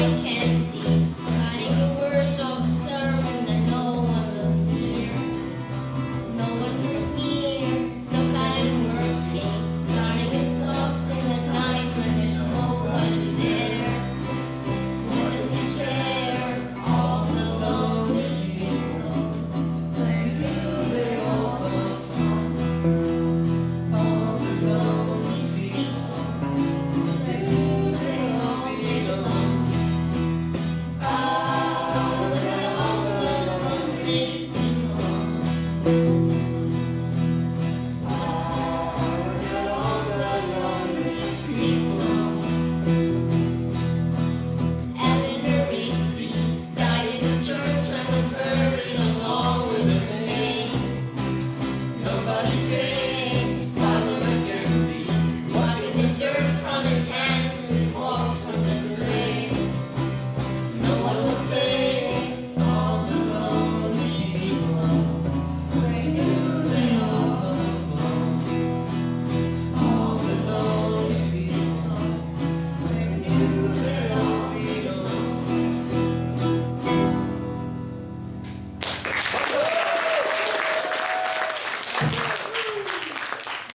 Mackenzie. one day.